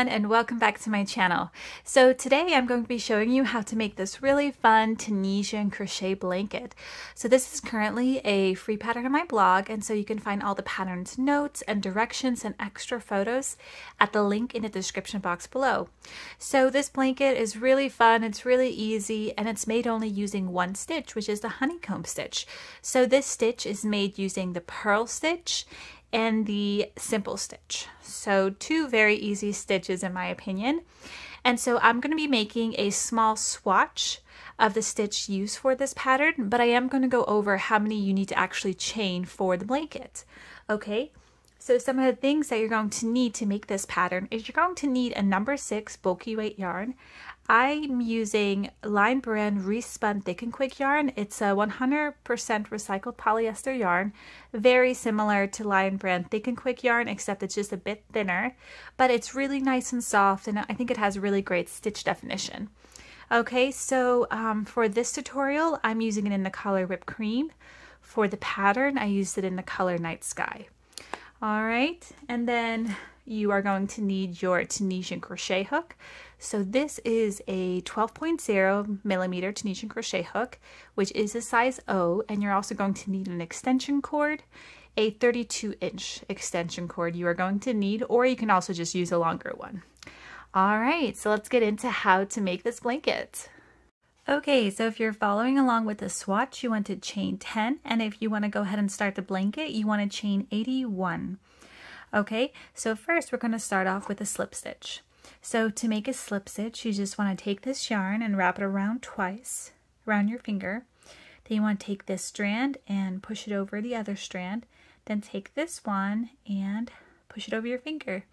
everyone and welcome back to my channel. So today I'm going to be showing you how to make this really fun Tunisian crochet blanket. So this is currently a free pattern on my blog and so you can find all the patterns notes and directions and extra photos at the link in the description box below. So this blanket is really fun, it's really easy and it's made only using one stitch which is the honeycomb stitch. So this stitch is made using the purl stitch and the simple stitch. So two very easy stitches in my opinion. And so I'm going to be making a small swatch of the stitch used for this pattern, but I am going to go over how many you need to actually chain for the blanket. Okay, so some of the things that you're going to need to make this pattern is you're going to need a number six bulky weight yarn. I'm using Lion Brand Respun Thick and Quick yarn. It's a 100% recycled polyester yarn, very similar to Lion Brand Thick and Quick yarn, except it's just a bit thinner, but it's really nice and soft, and I think it has really great stitch definition. Okay, so um, for this tutorial, I'm using it in the color Whipped Cream. For the pattern, I used it in the color Night Sky. All right, and then you are going to need your Tunisian crochet hook. So this is a 12.0 millimeter Tunisian crochet hook, which is a size O, and you're also going to need an extension cord, a 32 inch extension cord you are going to need, or you can also just use a longer one. All right, so let's get into how to make this blanket. Okay, so if you're following along with the swatch, you want to chain 10, and if you want to go ahead and start the blanket, you want to chain 81. Okay, so first we're going to start off with a slip stitch. So to make a slip stitch, you just want to take this yarn and wrap it around twice around your finger. Then you want to take this strand and push it over the other strand. Then take this one and push it over your finger.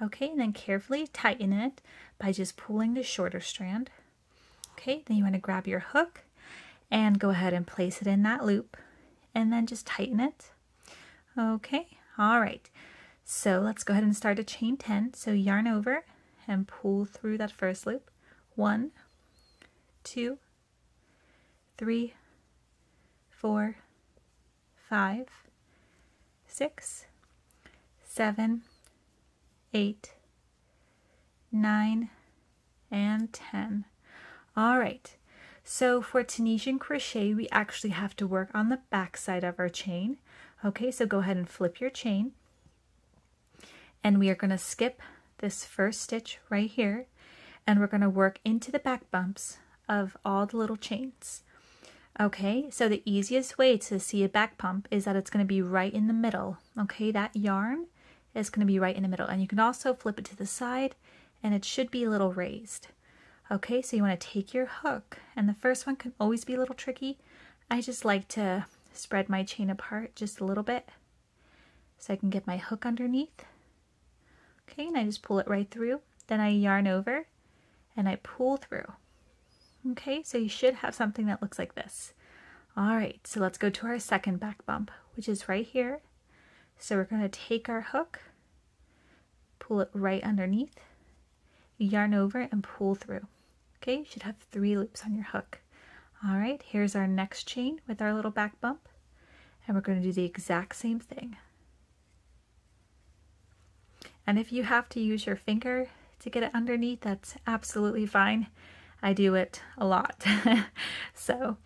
Okay, and then carefully tighten it by just pulling the shorter strand. Okay, then you want to grab your hook and go ahead and place it in that loop and then just tighten it. Okay, all right. So let's go ahead and start a chain 10. So yarn over and pull through that first loop. One, two, three, four, five, six, seven, eight, nine, and 10. All right, so for Tunisian crochet, we actually have to work on the back side of our chain. Okay, so go ahead and flip your chain and we are going to skip this first stitch right here and we're going to work into the back bumps of all the little chains. Okay, so the easiest way to see a back bump is that it's going to be right in the middle. Okay, that yarn is going to be right in the middle and you can also flip it to the side and it should be a little raised. Okay, so you want to take your hook and the first one can always be a little tricky. I just like to spread my chain apart just a little bit so I can get my hook underneath Okay, and I just pull it right through. Then I yarn over and I pull through. Okay, so you should have something that looks like this. All right, so let's go to our second back bump, which is right here. So we're going to take our hook, pull it right underneath, yarn over and pull through. Okay, you should have three loops on your hook. All right, here's our next chain with our little back bump. And we're going to do the exact same thing. And if you have to use your finger to get it underneath, that's absolutely fine. I do it a lot. so,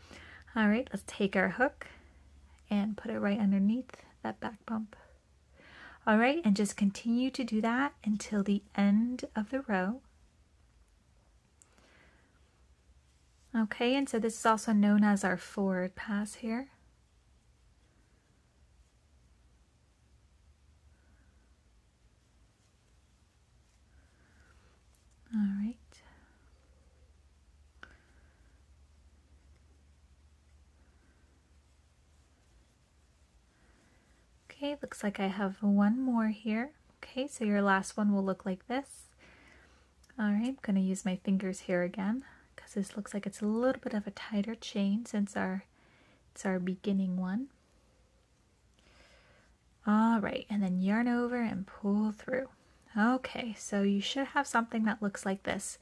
all right, let's take our hook and put it right underneath that back bump. All right, and just continue to do that until the end of the row. Okay, and so this is also known as our forward pass here. All right. Okay, looks like I have one more here. Okay, so your last one will look like this. All right, I'm going to use my fingers here again because this looks like it's a little bit of a tighter chain since our it's our beginning one. All right, and then yarn over and pull through. Okay, so you should have something that looks like this.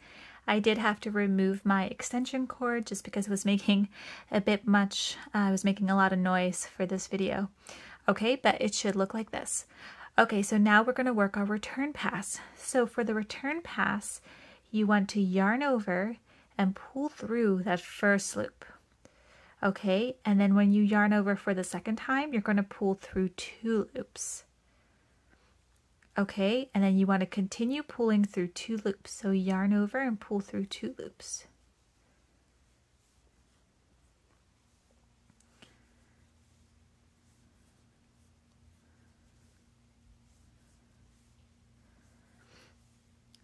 I did have to remove my extension cord just because it was making a bit much, uh, I was making a lot of noise for this video. Okay, but it should look like this. Okay, so now we're going to work our return pass. So for the return pass, you want to yarn over and pull through that first loop. Okay, and then when you yarn over for the second time, you're going to pull through two loops. Okay, and then you want to continue pulling through two loops. So yarn over and pull through two loops.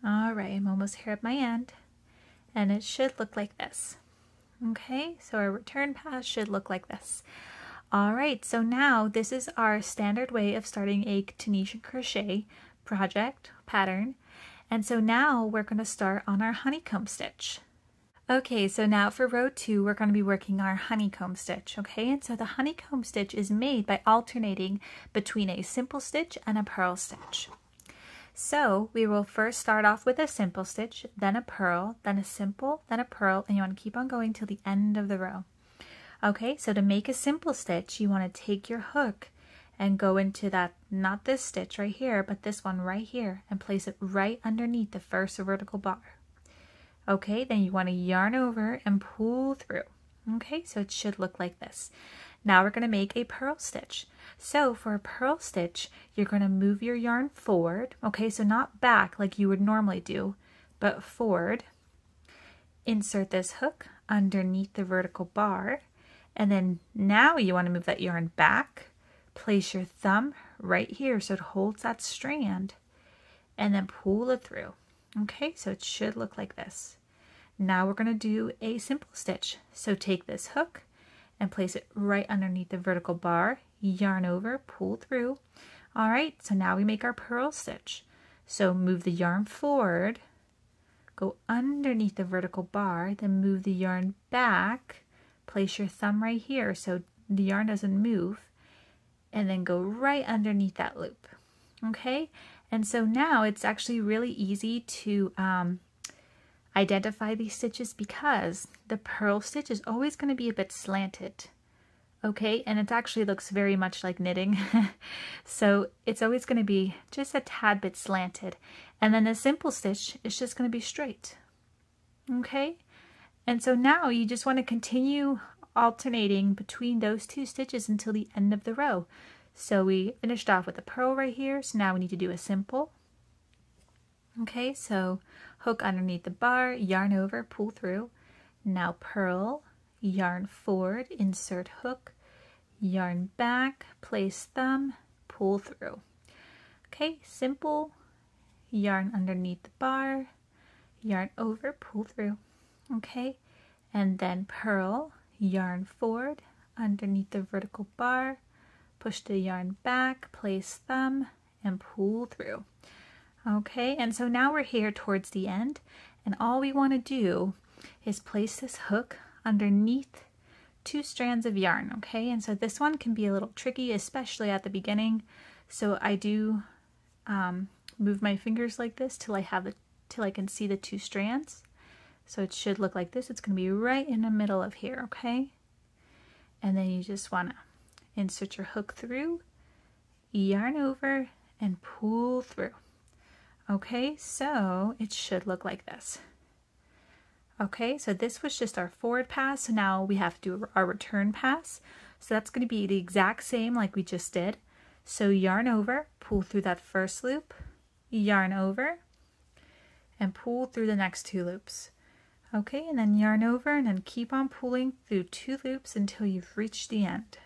All right, I'm almost here at my end and it should look like this. Okay, so our return pass should look like this. All right, so now this is our standard way of starting a Tunisian crochet project pattern. And so now we're going to start on our honeycomb stitch. Okay, so now for row two, we're going to be working our honeycomb stitch, okay? And so the honeycomb stitch is made by alternating between a simple stitch and a purl stitch. So we will first start off with a simple stitch, then a purl, then a simple, then a purl, and you want to keep on going till the end of the row. Okay, so to make a simple stitch, you want to take your hook and go into that, not this stitch right here, but this one right here, and place it right underneath the first vertical bar. Okay, then you want to yarn over and pull through. Okay, so it should look like this. Now we're going to make a purl stitch. So for a purl stitch, you're going to move your yarn forward. Okay, so not back like you would normally do, but forward. Insert this hook underneath the vertical bar. And then now you want to move that yarn back Place your thumb right here so it holds that strand and then pull it through. Okay, so it should look like this. Now we're going to do a simple stitch. So take this hook and place it right underneath the vertical bar, yarn over, pull through. All right, so now we make our purl stitch. So move the yarn forward, go underneath the vertical bar, then move the yarn back, place your thumb right here so the yarn doesn't move, and then go right underneath that loop. Okay, and so now it's actually really easy to um, identify these stitches because the purl stitch is always going to be a bit slanted. Okay, and it actually looks very much like knitting. so it's always going to be just a tad bit slanted. And then the simple stitch is just going to be straight. Okay, and so now you just want to continue alternating between those two stitches until the end of the row. So we finished off with a purl right here, so now we need to do a simple. Okay, so hook underneath the bar, yarn over, pull through. Now purl, yarn forward, insert hook, yarn back, place thumb, pull through. Okay, simple, yarn underneath the bar, yarn over, pull through. Okay, and then purl, yarn forward underneath the vertical bar, push the yarn back, place thumb, and pull through. Okay, and so now we're here towards the end, and all we want to do is place this hook underneath two strands of yarn, okay? And so this one can be a little tricky, especially at the beginning. So I do um, move my fingers like this till I have the till I can see the two strands. So it should look like this. It's going to be right in the middle of here, okay? And then you just want to insert your hook through, yarn over, and pull through. Okay, so it should look like this. Okay, so this was just our forward pass. So now we have to do our return pass. So that's going to be the exact same like we just did. So yarn over, pull through that first loop, yarn over, and pull through the next two loops. Okay, and then yarn over and then keep on pulling through two loops until you've reached the end.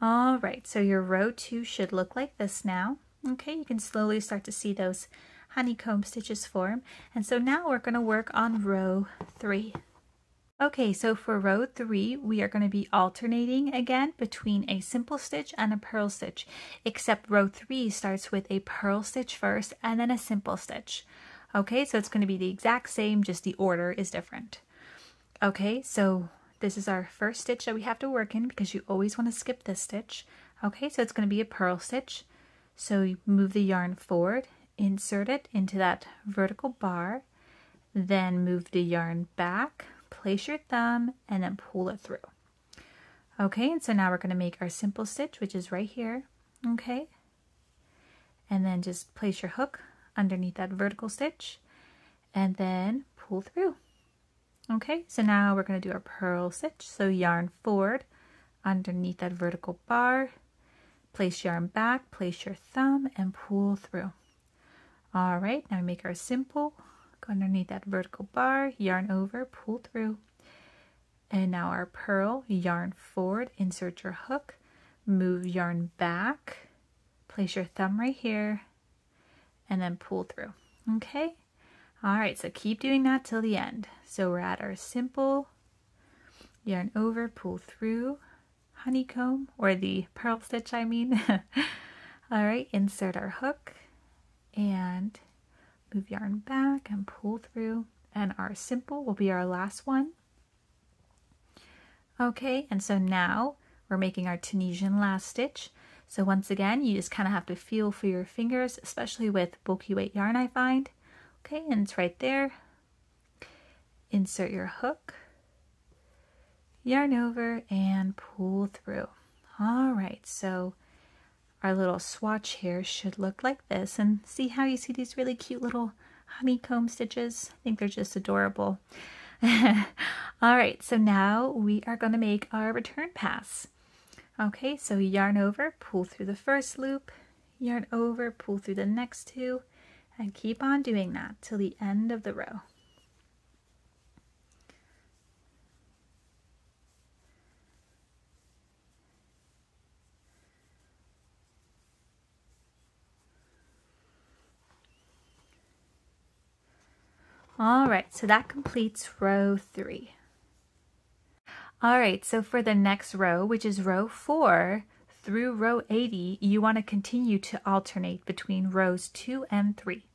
All right, so your row two should look like this now. Okay, you can slowly start to see those honeycomb stitches form. And so now we're going to work on row three. Okay, so for row three, we are going to be alternating again between a simple stitch and a purl stitch, except row three starts with a purl stitch first and then a simple stitch. Okay, so it's going to be the exact same, just the order is different. Okay, so this is our first stitch that we have to work in because you always want to skip this stitch. Okay, so it's going to be a purl stitch. So you move the yarn forward, insert it into that vertical bar, Then move the yarn back, place your thumb, and then pull it through. Okay, and so now we're going to make our simple stitch, which is right here. Okay, and then just place your hook underneath that vertical stitch and then pull through. Okay, so now we're going to do our purl stitch. So yarn forward underneath that vertical bar, place yarn back, place your thumb and pull through. All right, now make our simple, go underneath that vertical bar, yarn over, pull through. And now our purl, yarn forward, insert your hook, move yarn back, place your thumb right here, and then pull through. Okay? All right, so keep doing that till the end. So we're at our simple yarn over, pull through, honeycomb, or the purl stitch, I mean. All right, insert our hook and move yarn back and pull through. And our simple will be our last one. Okay, and so now we're making our Tunisian last stitch. So once again, you just kind of have to feel for your fingers, especially with bulky weight yarn, I find. Okay, and it's right there. Insert your hook, yarn over, and pull through. All right, so our little swatch here should look like this. And see how you see these really cute little honeycomb stitches? I think they're just adorable. All right, so now we are going to make our return pass. Okay, so yarn over, pull through the first loop, yarn over, pull through the next two, and keep on doing that till the end of the row. All right, so that completes row three. All right, so for the next row, which is row four, through row 80, you want to continue to alternate between rows 2 and 3.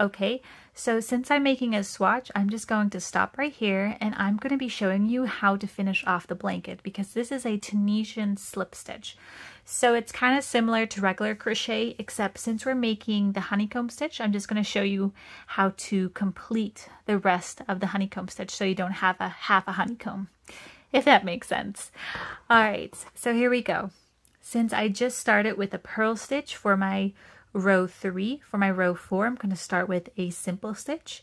Okay, so since I'm making a swatch, I'm just going to stop right here and I'm going to be showing you how to finish off the blanket because this is a Tunisian slip stitch. So it's kind of similar to regular crochet, except since we're making the honeycomb stitch, I'm just going to show you how to complete the rest of the honeycomb stitch so you don't have a half a honeycomb, if that makes sense. All right, so here we go. Since I just started with a purl stitch for my row three, for my row four, I'm going to start with a simple stitch.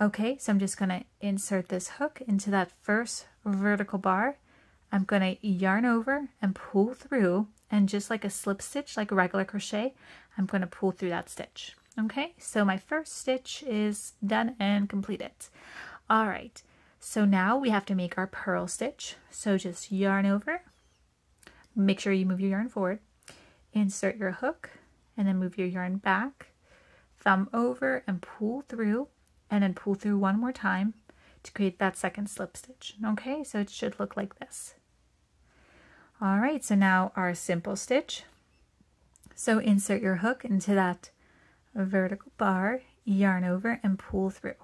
Okay, so I'm just going to insert this hook into that first vertical bar. I'm going to yarn over and pull through and just like a slip stitch, like a regular crochet, I'm going to pull through that stitch. Okay, so my first stitch is done and completed. All right, so now we have to make our purl stitch. So just yarn over, Make sure you move your yarn forward. Insert your hook and then move your yarn back. Thumb over and pull through and then pull through one more time to create that second slip stitch. Okay, so it should look like this. All right, so now our simple stitch. So insert your hook into that vertical bar, yarn over and pull through.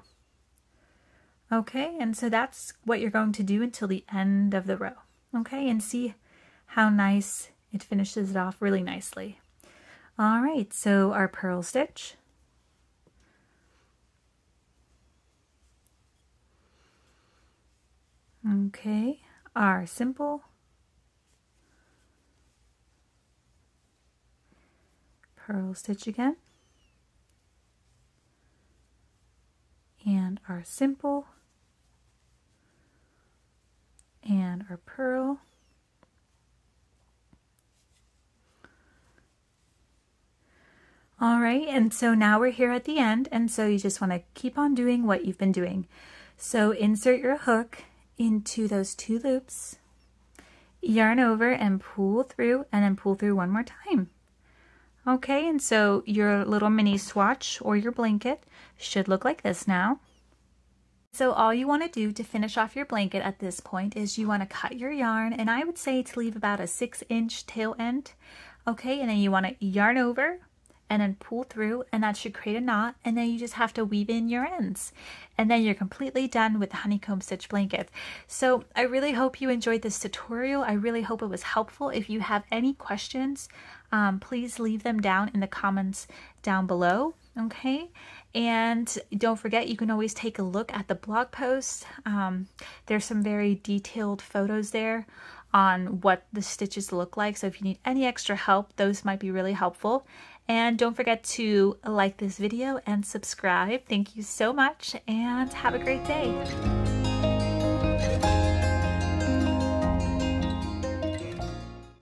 Okay, and so that's what you're going to do until the end of the row. Okay, and see how nice it finishes it off really nicely. All right, so our purl stitch. Okay, our simple. Purl stitch again. And our simple. And our purl. All right, and so now we're here at the end, and so you just want to keep on doing what you've been doing. So insert your hook into those two loops, yarn over and pull through, and then pull through one more time. Okay, and so your little mini swatch or your blanket should look like this now. So all you want to do to finish off your blanket at this point is you want to cut your yarn, and I would say to leave about a six inch tail end. Okay, and then you want to yarn over, and then pull through and that should create a knot and then you just have to weave in your ends and then you're completely done with the honeycomb stitch blanket. So I really hope you enjoyed this tutorial. I really hope it was helpful. If you have any questions, um, please leave them down in the comments down below. Okay, and don't forget you can always take a look at the blog post. Um, there's some very detailed photos there on what the stitches look like. So if you need any extra help, those might be really helpful. And don't forget to like this video and subscribe. Thank you so much and have a great day.